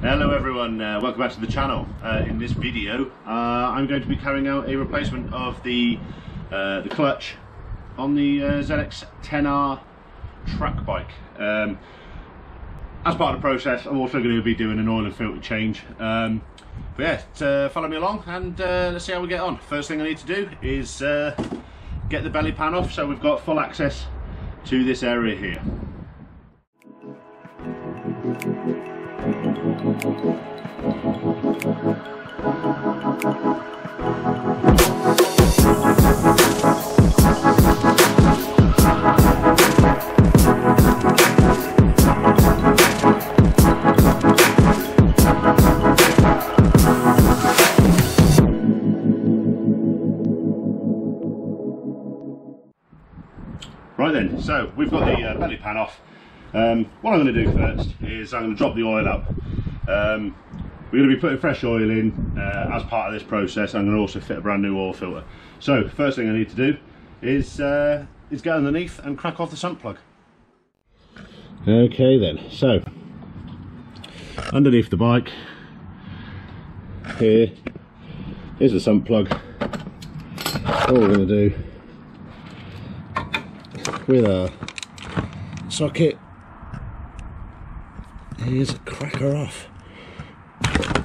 Hello everyone, uh, welcome back to the channel. Uh, in this video uh, I'm going to be carrying out a replacement of the uh, the clutch on the uh, ZX 10R track bike. Um, as part of the process I'm also going to be doing an oil and filter change. Um, but yeah, uh, follow me along and let's see how we get on. First thing I need to do is get the belly pan off so we've got full access to this area here. So we've got the uh, belly pan off. Um, what I'm going to do first is I'm going to drop the oil up. Um, we're going to be putting fresh oil in uh, as part of this process. I'm going to also fit a brand new oil filter. So first thing I need to do is, uh, is get underneath and crack off the sump plug. Okay then, so underneath the bike here, is the sump plug. All we're going to do with a socket is a cracker off.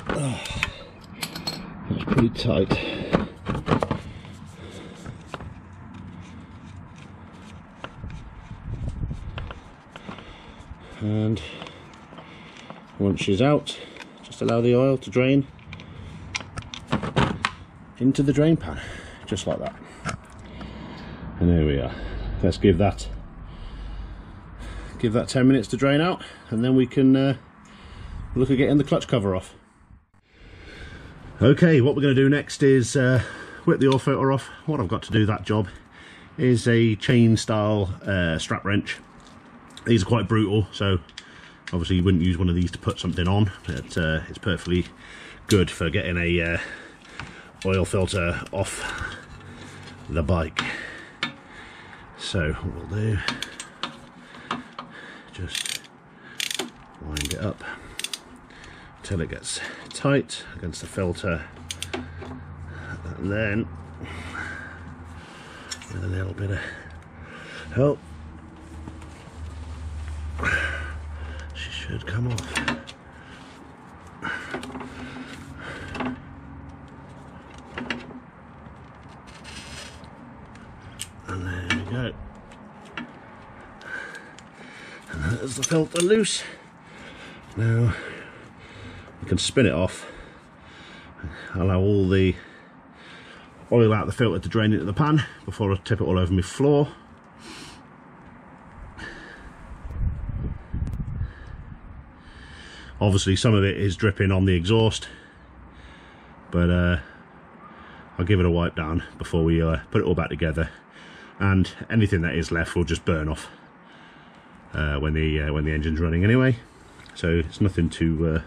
Oh, that's pretty tight. And once she's out, just allow the oil to drain into the drain pan, just like that. And there we are. Let's give that give that 10 minutes to drain out and then we can uh, look at getting the clutch cover off. Okay, what we're going to do next is uh, whip the oil filter off. What I've got to do that job is a chain style uh, strap wrench. These are quite brutal, so obviously you wouldn't use one of these to put something on, but uh, it's perfectly good for getting a uh, oil filter off the bike. So what we'll do just wind it up until it gets tight against the filter. And then with a little bit of help. She should come off and there we go there's the filter loose. Now we can spin it off, allow all the oil out the filter to drain into the pan before I tip it all over my floor. Obviously some of it is dripping on the exhaust, but uh, I'll give it a wipe down before we uh, put it all back together and anything that is left will just burn off uh, when the uh, when the engine's running anyway. So it's nothing to uh,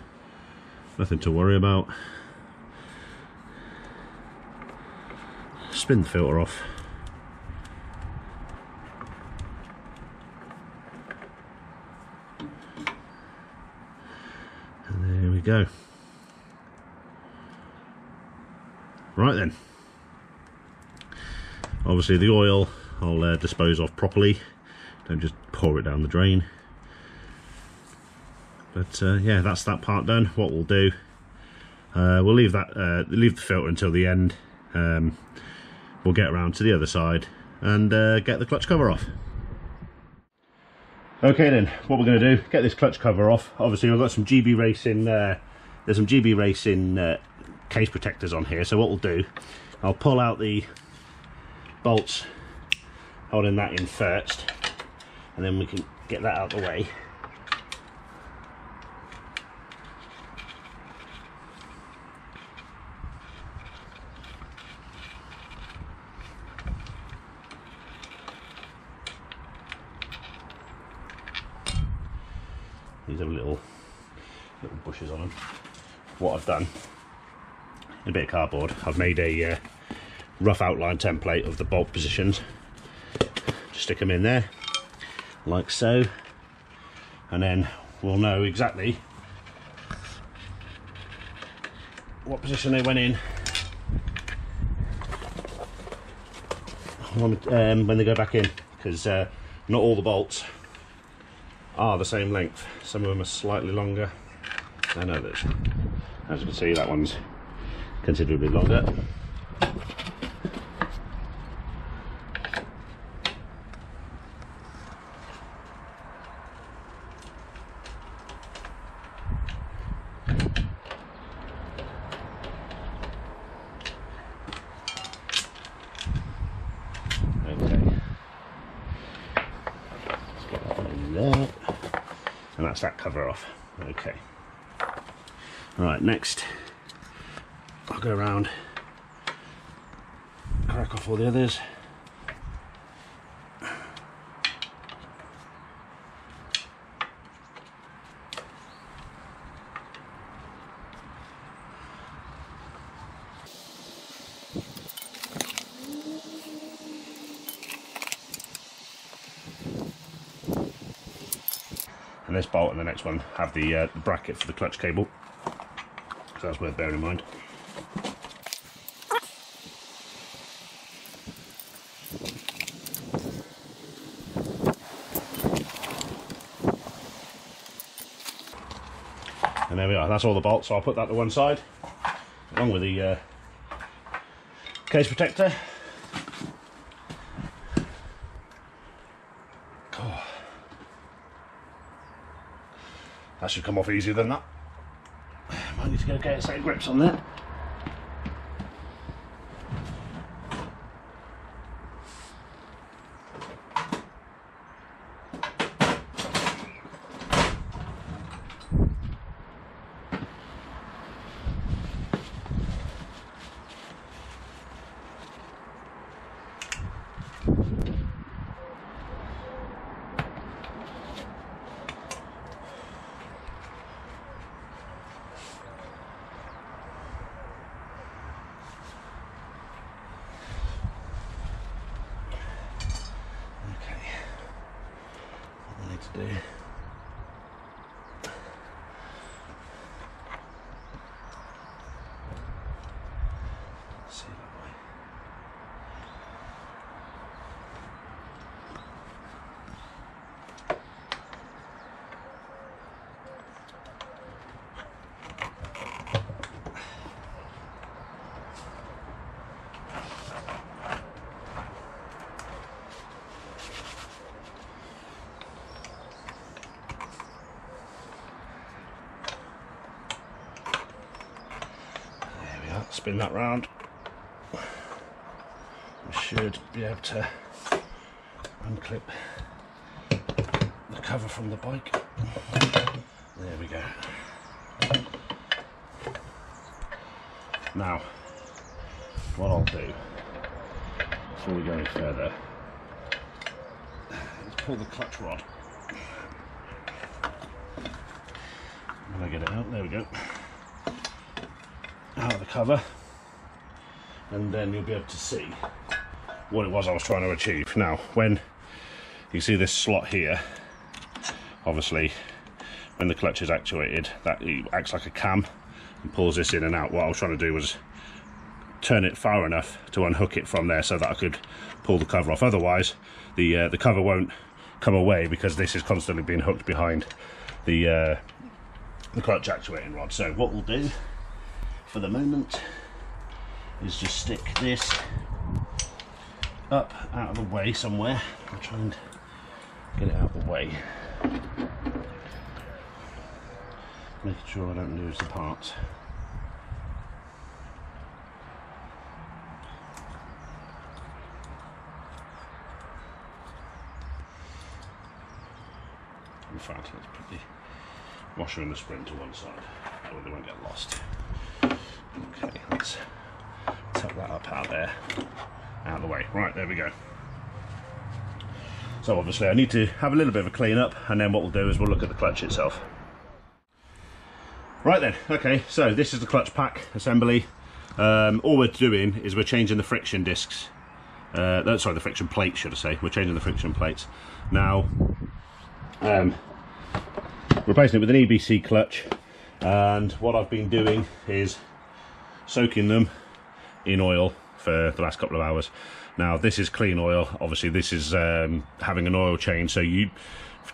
nothing to worry about. Spin the filter off. And there we go. Right then. Obviously the oil I'll uh, dispose of properly. Don't just pour it down the drain. But uh, yeah that's that part done. What we'll do uh, we'll leave that uh, leave the filter until the end. Um, we'll get around to the other side and uh, get the clutch cover off. Okay then what we're going to do get this clutch cover off. Obviously I've got some GB Racing uh, there's some GB Racing uh, case protectors on here. So what we'll do I'll pull out the bolts holding that in first and then we can get that out of the way. These have little little bushes on them. What I've done a bit of cardboard. I've made a uh, rough outline template of the bolt positions. Just stick them in there like so and then we'll know exactly what position they went in um, when they go back in because uh, not all the bolts are the same length. Some of them are slightly longer than others. As you can see, that one's considerably longer. there. And that's that cover off. Okay. Right, next I'll go around, crack off all the others. This bolt and the next one have the, uh, the bracket for the clutch cable. So that's worth bearing in mind. And there we are. That's all the bolts. So I'll put that to one side along with the uh, case protector That should come off easier than that. Might need to go get a set of grips on there. To spin that round. We should be able to unclip the cover from the bike. There we go. Now, what I'll do before we go any further is pull the clutch rod. When I get it out, there we go cover and then you'll be able to see what it was I was trying to achieve. Now when you see this slot here obviously when the clutch is actuated that acts like a cam and pulls this in and out. What I was trying to do was turn it far enough to unhook it from there so that I could pull the cover off. Otherwise the uh, the cover won't come away because this is constantly being hooked behind the uh, the clutch actuating rod. So what we'll do for the moment is just stick this up out of the way somewhere. I'll try and get it out of the way. Making sure I don't lose the parts. In fact, let's put the washer and the spring to one side so they won't get lost. Okay, let's tuck that up out there, out of the way. Right, there we go. So obviously I need to have a little bit of a clean up and then what we'll do is we'll look at the clutch itself. Right then, okay, so this is the clutch pack assembly. Um, all we're doing is we're changing the friction discs. Uh, sorry, the friction plates, should I say. We're changing the friction plates. Now, um, replacing it with an EBC clutch and what I've been doing is soaking them in oil for the last couple of hours. Now this is clean oil. Obviously this is um, having an oil change, so you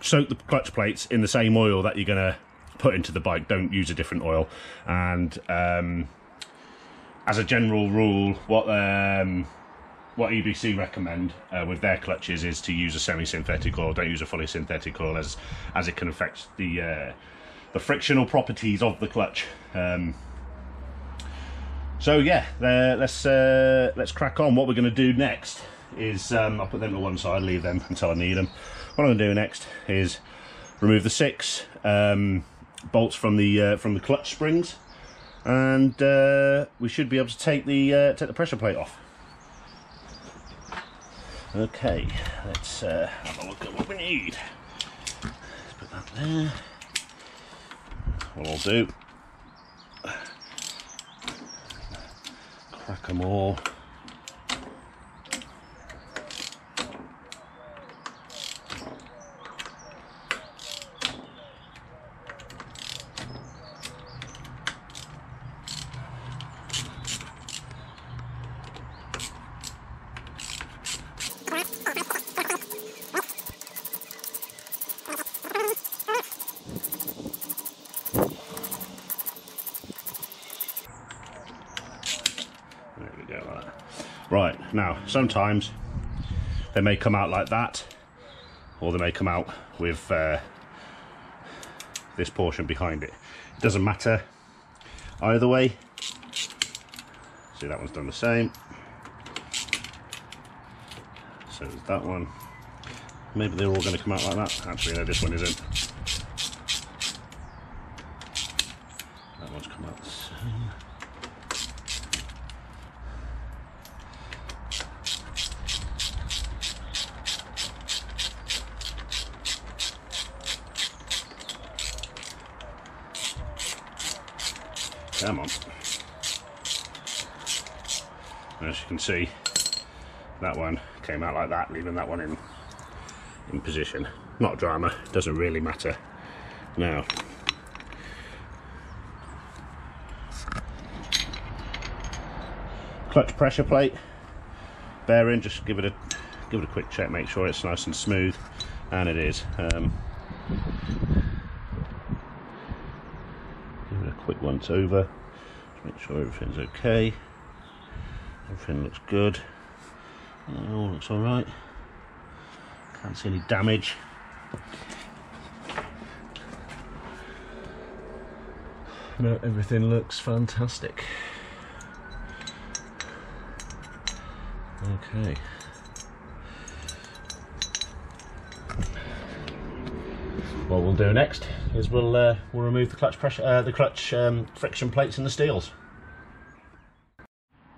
soak the clutch plates in the same oil that you're gonna put into the bike. Don't use a different oil. And um, as a general rule, what um, what EBC recommend uh, with their clutches is to use a semi-synthetic oil. Don't use a fully synthetic oil as as it can affect the uh, the frictional properties of the clutch. Um, so yeah, let's uh, let's crack on. What we're going to do next is um, I'll put them to one side, leave them until I need them. What I'm going to do next is remove the six um, bolts from the uh, from the clutch springs, and uh, we should be able to take the uh, take the pressure plate off. Okay, let's uh, have a look at what we need. Let's put that there. What I'll do crack them all. Right, now, sometimes they may come out like that, or they may come out with uh, this portion behind it. It doesn't matter either way. See, that one's done the same. So is that one. Maybe they're all going to come out like that. Actually, no, this one isn't. That one's come out the same. Come on. As you can see, that one came out like that, leaving that one in in position. Not drama, doesn't really matter. Now, clutch pressure plate bearing, just give it a give it a quick check, make sure it's nice and smooth, and it is. Um, quick once over make sure everything's okay everything looks good. It all looks all right can't see any damage. No everything looks fantastic. Okay. What we'll do next is we'll uh, we'll remove the clutch pressure, uh, the clutch um, friction plates and the steels.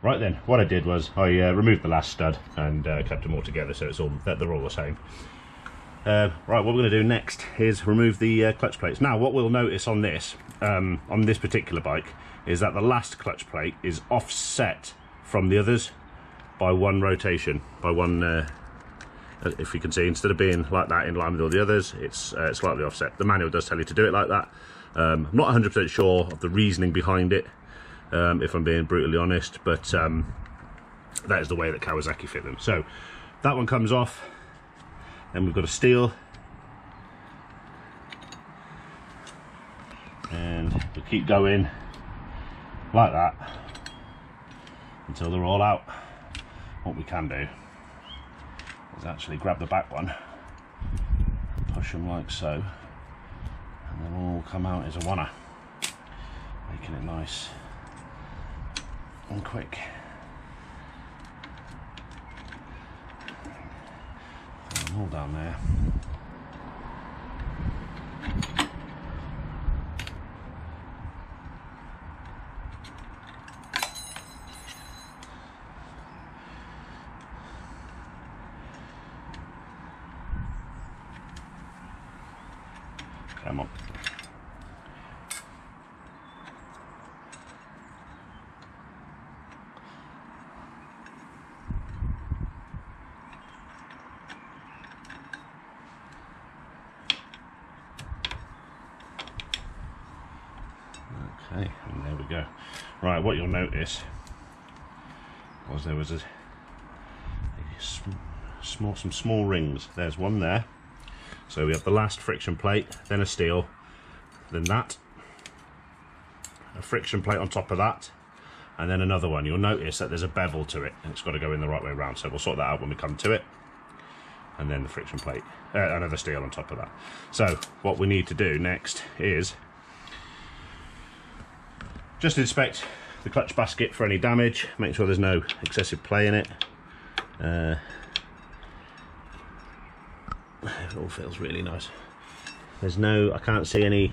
Right then, what I did was I uh, removed the last stud and uh, kept them all together, so it's all they're all the same. Uh, right, what we're going to do next is remove the uh, clutch plates. Now, what we'll notice on this, um, on this particular bike, is that the last clutch plate is offset from the others by one rotation, by one if you can see instead of being like that in line with all the others it's uh, slightly offset the manual does tell you to do it like that um, I'm not 100% sure of the reasoning behind it um, if I'm being brutally honest but um, that is the way that Kawasaki fit them. So that one comes off and we've got a steel and we keep going like that until they're all out. What we can do is actually grab the back one, push them like so, and they'll all come out as a oneer, making it nice and quick. All down there. Come on. Okay, and there we go. Right, what you'll notice was there was a, a small, some small rings. There's one there. So we have the last friction plate, then a steel, then that, a friction plate on top of that, and then another one. You'll notice that there's a bevel to it, and it's got to go in the right way around. So we'll sort that out when we come to it. And then the friction plate, uh, another steel on top of that. So what we need to do next is just inspect the clutch basket for any damage, make sure there's no excessive play in it. Uh, it all feels really nice. There's no, I can't see any,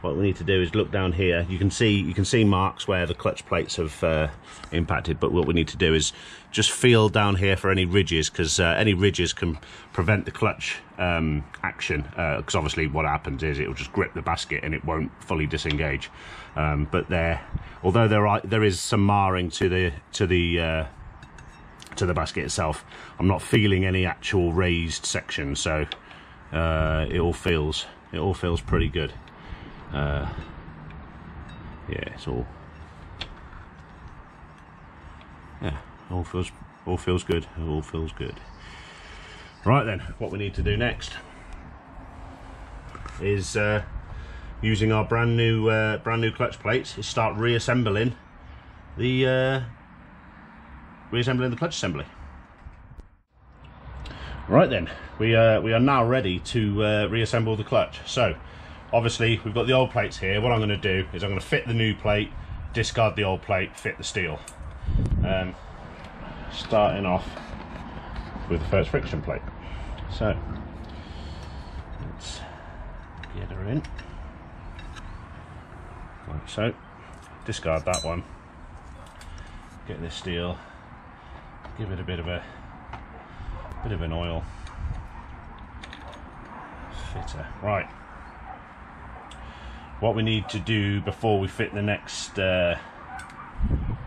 what we need to do is look down here. You can see, you can see marks where the clutch plates have uh, impacted, but what we need to do is just feel down here for any ridges, because uh, any ridges can prevent the clutch um, action, because uh, obviously what happens is it will just grip the basket and it won't fully disengage. Um, but there, although there are, there is some marring to the, to the, uh, to the basket itself. I'm not feeling any actual raised section, so uh, it all feels it all feels pretty good. Uh, yeah, it's all yeah, all feels all feels good. all feels good. Right then, what we need to do next is uh, using our brand new uh, brand new clutch plates is start reassembling the uh, reassembling the clutch assembly. Right then, we, uh, we are now ready to uh, reassemble the clutch. So, obviously, we've got the old plates here. What I'm going to do is I'm going to fit the new plate, discard the old plate, fit the steel. Um, starting off with the first friction plate. So, let's get her in. Like so. Discard that one. Get this steel give it a bit of a bit of an oil fitter right what we need to do before we fit the next uh,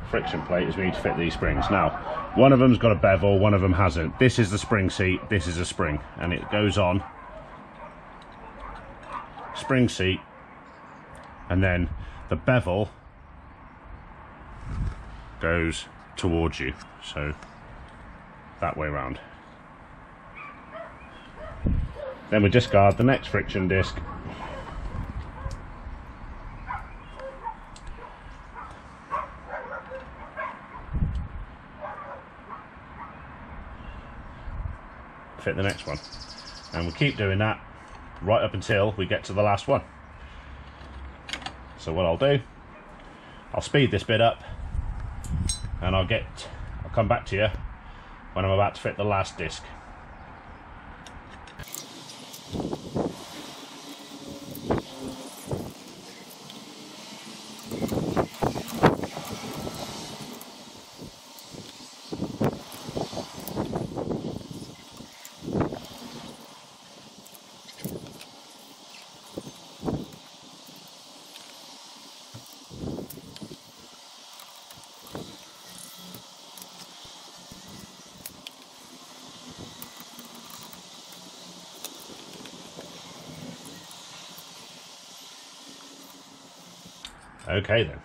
friction plate is we need to fit these springs. Now one of them's got a bevel one of them hasn't. This is the spring seat this is a spring. And it goes on. Spring seat. And then the bevel goes towards you. So that way round. Then we discard the next friction disc. Fit the next one. And we keep doing that right up until we get to the last one. So what I'll do, I'll speed this bit up and I'll get, I'll come back to you when I'm about to fit the last disc. Okay then.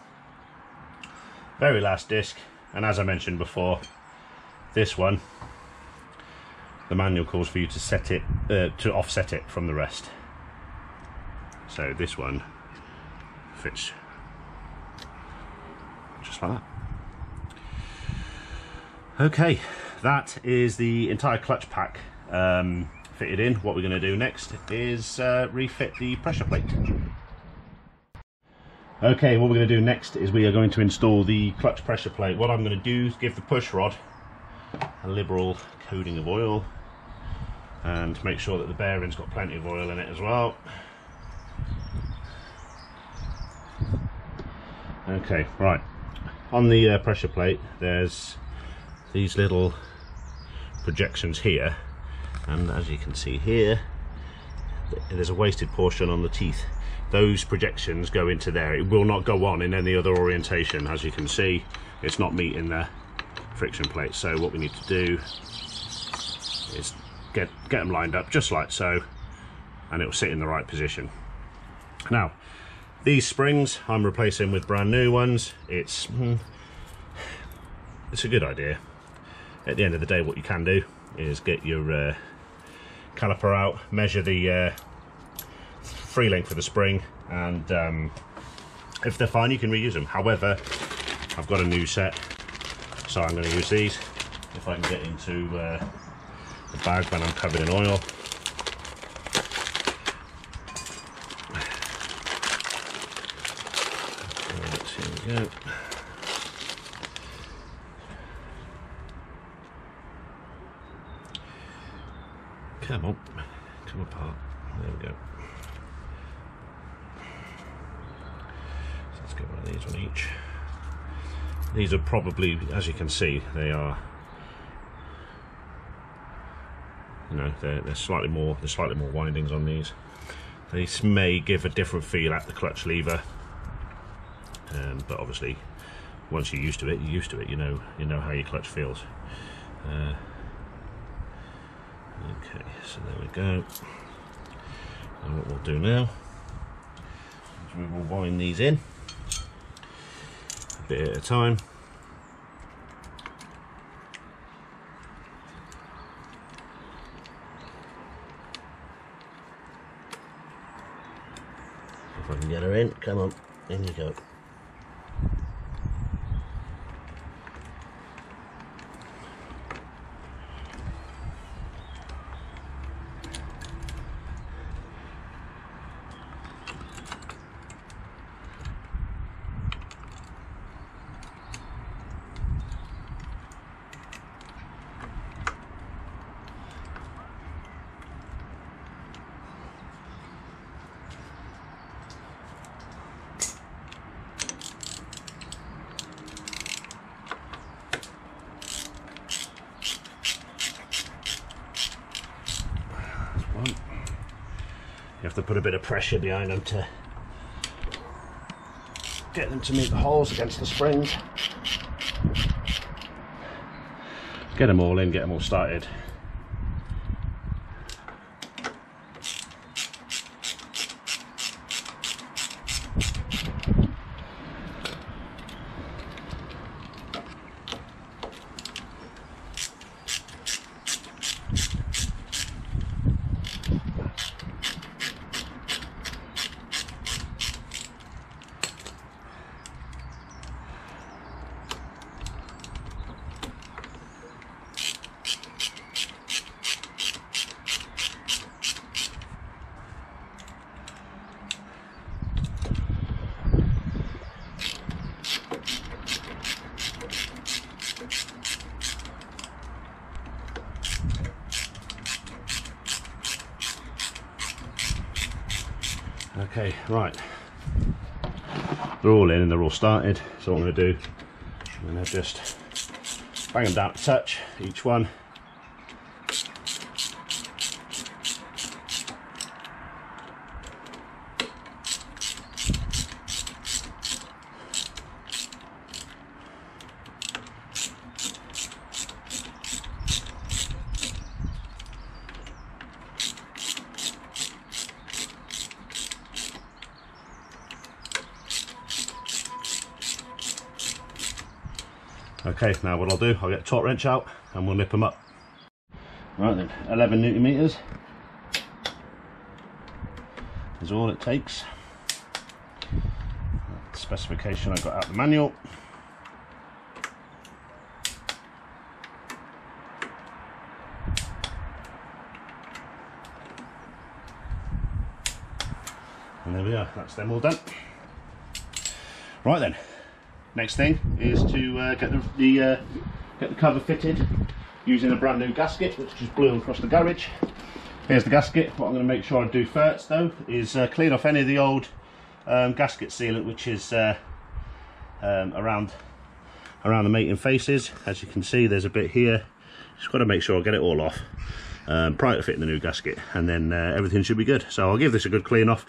Very last disc, and as I mentioned before, this one, the manual calls for you to set it, uh, to offset it from the rest. So this one fits just like that. Okay, that is the entire clutch pack um, fitted in. What we're going to do next is uh, refit the pressure plate. Okay, what we're going to do next is we are going to install the clutch pressure plate. What I'm going to do is give the push rod a liberal coating of oil and make sure that the bearing's got plenty of oil in it as well. Okay, right. On the uh, pressure plate there's these little projections here and as you can see here there's a wasted portion on the teeth those projections go into there. It will not go on in any other orientation. As you can see, it's not meeting the friction plate. So what we need to do is get, get them lined up just like so, and it will sit in the right position. Now, These springs I'm replacing with brand new ones. It's hmm, it's a good idea. At the end of the day, what you can do is get your uh, caliper out, measure the uh, free length of the spring, and um, if they're fine, you can reuse them. However, I've got a new set, so I'm going to use these if I can get into uh, the bag when I'm covered in oil. Right, here we go. Come on, come apart. There we go. So one on each. These are probably, as you can see, they are. You know, they're, they're slightly more. There's slightly more windings on these. These may give a different feel at the clutch lever, um, but obviously, once you're used to it, you're used to it. You know, you know how your clutch feels. Uh, Okay, so there we go. And what we'll do now is we will wind these in bit at a time. If I can get her in, come on, in you go. Pressure behind them to get them to meet the holes against the springs. Get them all in, get them all started. Okay, right. They're all in and they're all started. So what I'm going to do, I'm going to just bang them down to touch, each one. Okay, now what I'll do, I'll get a torque wrench out and we'll nip them up. Right then, 11 newton meters is all it takes. Specification I got out the manual. And there we are, that's them all done. Right then, next thing is to uh, get the, the uh, get the cover fitted using a brand new gasket which just blew across the garage. Here's the gasket. What I'm going to make sure I do first though is uh, clean off any of the old um, gasket sealant which is uh, um, around around the mating faces. As you can see there's a bit here. Just got to make sure I get it all off um, prior to fitting the new gasket and then uh, everything should be good. So I'll give this a good clean off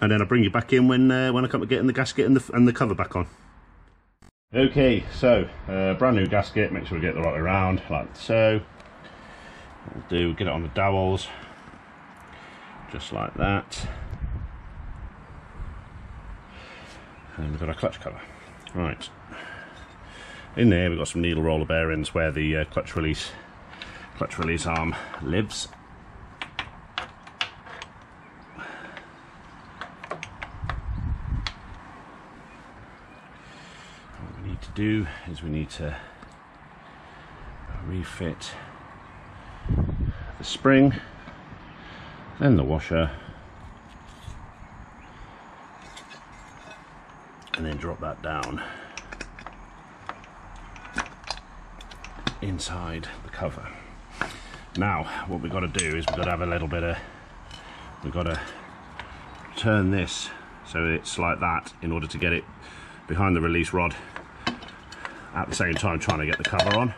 and then I'll bring you back in when uh, when I come to getting the gasket and the, and the cover back on. Okay, so uh, brand new gasket, make sure we get the right way around, like so. We'll do, get it on the dowels, just like that. And we've got our clutch cover. Right. In there we've got some needle roller bearings where the uh, clutch release clutch release arm lives. What we need to do is we need to refit the spring, then the washer, and then drop that down inside the cover. Now, what we've got to do is we've got to have a little bit of, we've got to turn this so it's like that in order to get it behind the release rod at the same time trying to get the cover on.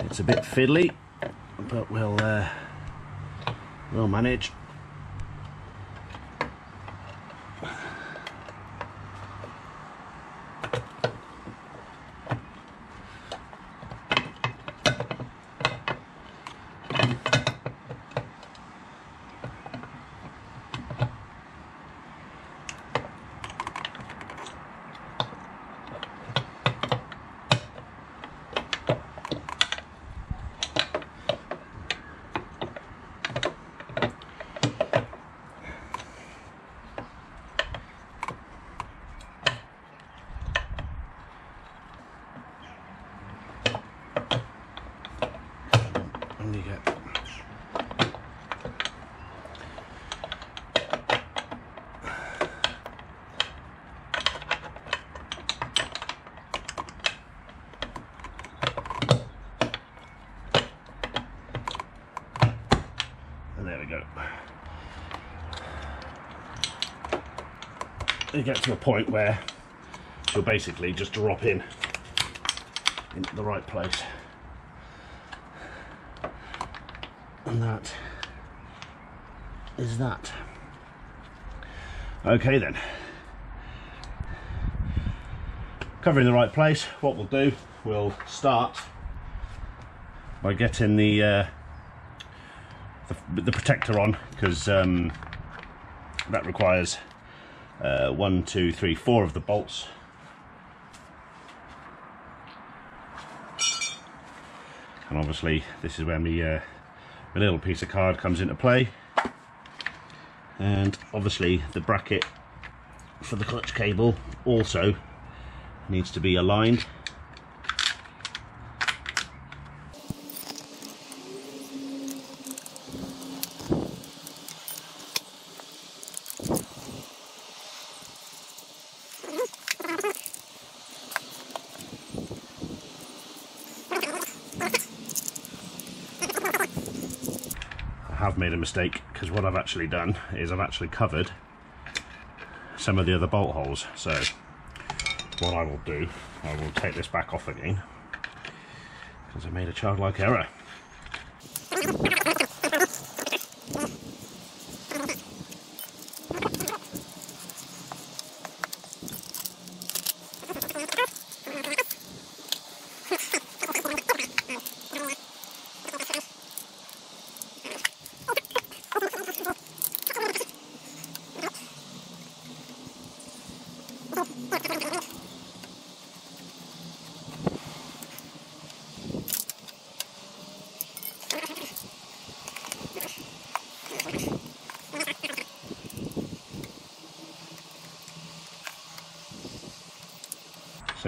It's a bit fiddly, but we'll, uh, we'll manage. you get and there we go you get to a point where you'll basically just drop in into the right place and that is that. Okay then. Covering the right place, what we'll do, we'll start by getting the uh, the, the, protector on because um, that requires uh, one, two, three, four of the bolts. And obviously this is where we uh, a little piece of card comes into play and obviously the bracket for the clutch cable also needs to be aligned mistake because what I've actually done is I've actually covered some of the other bolt holes. So what I will do, I will take this back off again because I made a childlike error.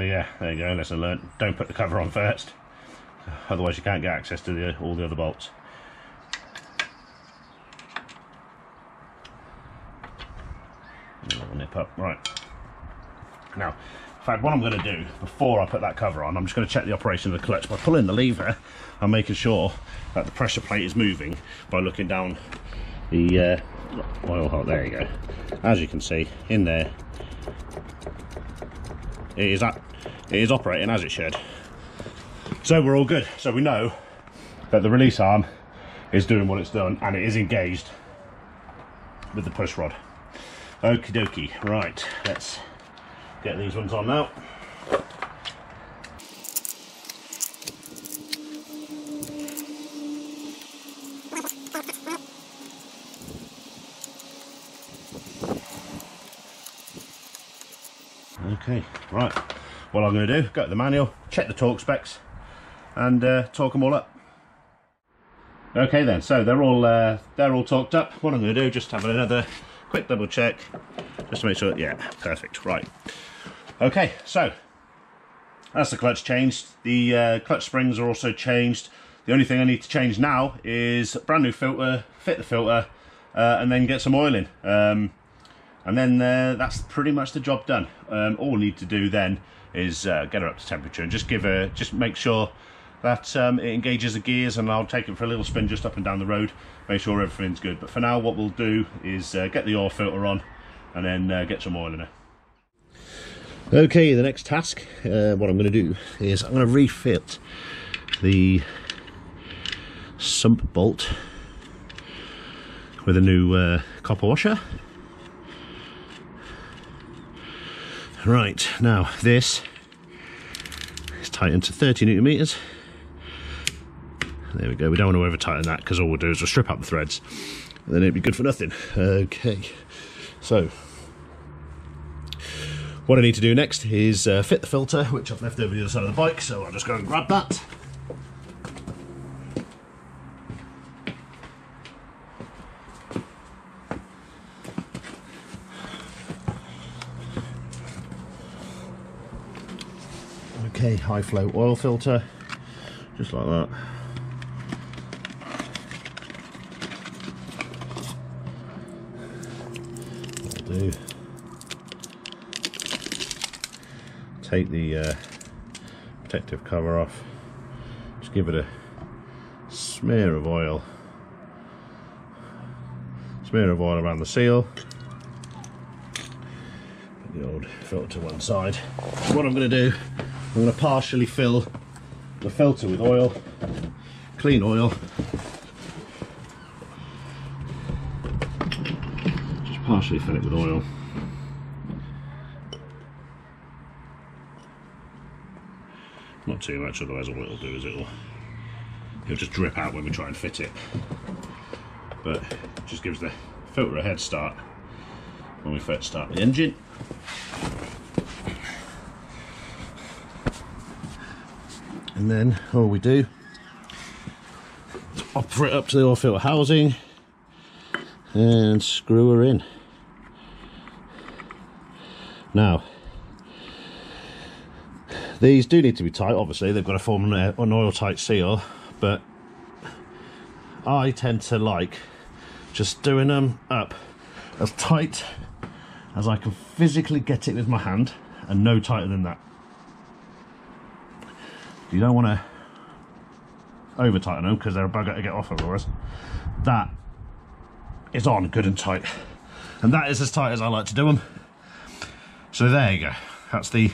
Yeah, there you go, lesson learned. Don't put the cover on first, otherwise you can't get access to the, all the other bolts. nip up, right. Now, in fact, what I'm going to do before I put that cover on, I'm just going to check the operation of the clutch by pulling the lever and making sure that the pressure plate is moving by looking down the uh, oil hole. There you go. As you can see, in there, it is it is operating as it should. So we're all good. So we know that the release arm is doing what it's done and it is engaged with the push rod. Okie dokie. Right, let's get these ones on now. Okay, right. What I'm going to do, go to the manual, check the torque specs, and uh, torque them all up. Okay then, so they're all uh, they're all torqued up. What I'm going to do, just have another quick double check, just to make sure. Yeah, perfect. Right. Okay, so that's the clutch changed. The uh, clutch springs are also changed. The only thing I need to change now is brand new filter, fit the filter, uh, and then get some oil in. Um, and then uh, that's pretty much the job done. Um, all we need to do then is uh, get her up to temperature and just give her, just make sure that um, it engages the gears and I'll take it for a little spin just up and down the road, make sure everything's good. But for now what we'll do is uh, get the oil filter on and then uh, get some oil in it. Okay, the next task, uh, what I'm going to do is I'm going to refit the sump bolt with a new uh, copper washer. Right, now this is tightened to 30 newton meters. There we go, we don't want to over tighten that because all we'll do is we'll strip out the threads and then it'd be good for nothing. Okay, so what I need to do next is uh, fit the filter, which I've left over the other side of the bike, so I'll just go and grab that. Okay, high flow oil filter, just like that. That'll do. Take the uh, protective cover off, just give it a smear of oil, smear of oil around the seal, Put the old filter to one side. What I'm going to do I'm going to partially fill the filter with oil, clean oil. Just partially fill it with oil. Not too much, otherwise all it'll do is it'll, it'll just drip out when we try and fit it. But it just gives the filter a head start when we first start the engine. And then all we do offer it up to the oil filter housing and screw her in. Now, these do need to be tight, obviously, they've got to form an oil tight seal, but I tend to like just doing them up as tight as I can physically get it with my hand and no tighter than that. You don't want to over tighten them because they're a bugger to get off of otherwise. That is on good and tight. And that is as tight as I like to do them. So there you go. That's the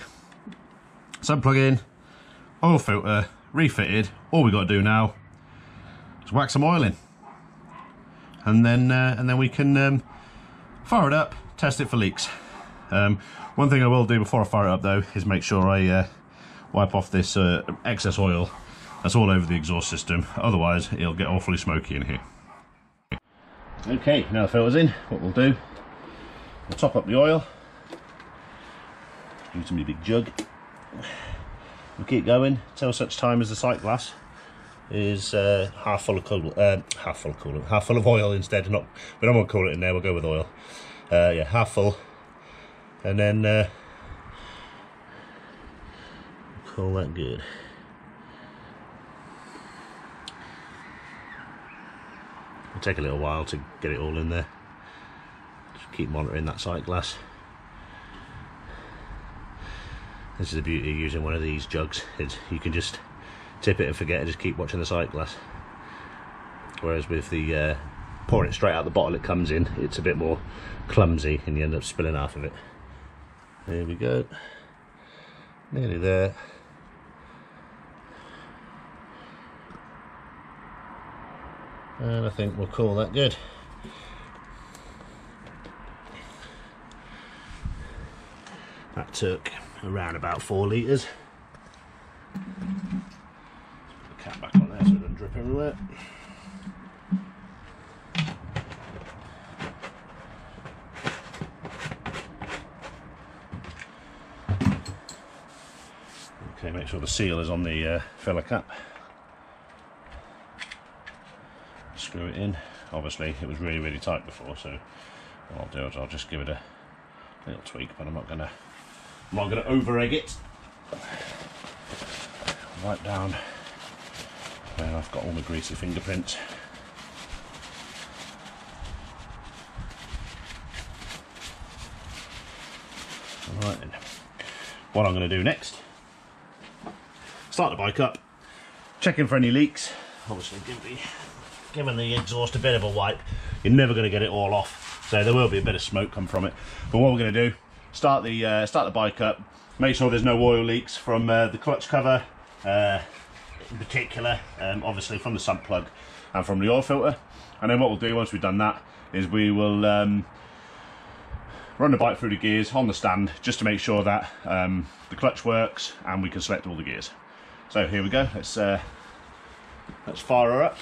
sump plug-in, oil filter, refitted. All we got to do now is whack some oil in. And then uh, and then we can um, fire it up, test it for leaks. Um, one thing I will do before I fire it up though is make sure I uh, wipe off this uh, excess oil that's all over the exhaust system otherwise it'll get awfully smoky in here okay now the filter's in what we'll do we'll top up the oil using my big jug we'll keep going till such time as the sight glass is uh, half full of coolant, uh, half full of coolant, half full of oil instead. Not, we don't want it in there. We'll go with oil. Uh, yeah, half full, and then all that good. It'll take a little while to get it all in there. Just keep monitoring that sight glass. This is the beauty of using one of these jugs. It's, you can just tip it and forget and just keep watching the sight glass. Whereas with the uh, pouring it straight out the bottle it comes in, it's a bit more clumsy and you end up spilling half of it. There we go. Nearly there. And I think we'll call that good. That took around about four litres. Put the cap back on there so it doesn't drip everywhere. Okay, make sure the seal is on the uh, filler cap. Screw it in. Obviously, it was really, really tight before, so what I'll do is I'll just give it a little tweak, but I'm not gonna, I'm not gonna over egg it. Wipe down where I've got all the greasy fingerprints. Right then, what I'm going to do next, start the bike up, checking for any leaks, obviously give giving the exhaust a bit of a wipe, you're never going to get it all off, so there will be a bit of smoke come from it, but what we're going to do, start the, uh, start the bike up, make sure there's no oil leaks from uh, the clutch cover, uh, in particular, um, obviously from the sump plug and from the oil filter, and then what we'll do once we've done that, is we will um, run the bike through the gears on the stand just to make sure that um, the clutch works and we can select all the gears. So here we go, let's, uh, let's fire her up.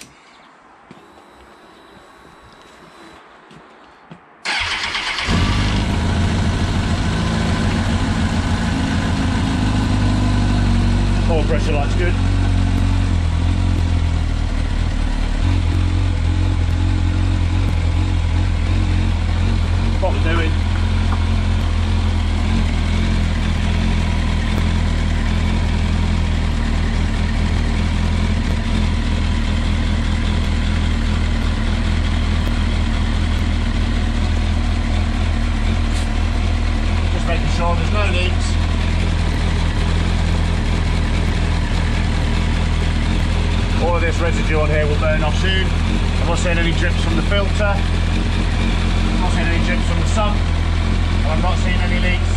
Oil pressure light's good. What we're doing Just making sure there's no leaks. All of this residue on here will burn off soon. I'm not seeing any drips from the filter. I'm not seeing any drips from the sump. And I'm not seeing any leaks.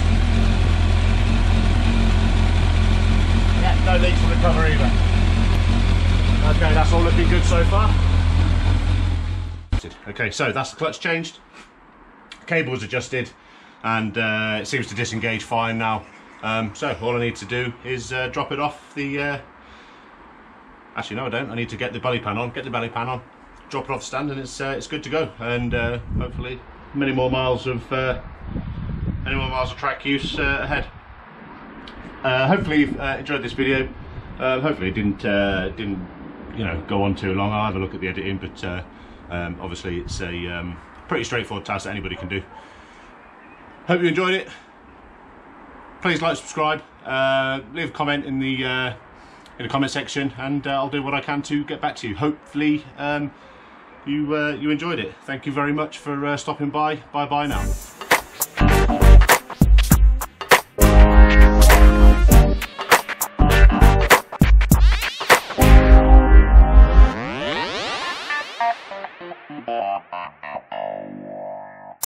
Yeah, no leaks from the cover either. Okay, that's all looking good so far. Okay, so that's the clutch changed. Cable was adjusted and uh, it seems to disengage fine now. Um, so all I need to do is uh, drop it off the... Uh... Actually, no I don't. I need to get the belly pan on, get the belly pan on, drop it off the stand and it's, uh, it's good to go. And uh, hopefully many more miles of uh, many more miles of track use ahead. hopefully you've enjoyed this video. hopefully it didn't, didn't you know, go on too long. I'll have a look at the editing, but um, obviously it's a um, pretty straightforward task that anybody can do. Hope you enjoyed it. Please like, subscribe, uh, leave a comment in the uh, in the comment section, and uh, I'll do what I can to get back to you. Hopefully, um, you uh, you enjoyed it. Thank you very much for uh, stopping by. Bye bye now.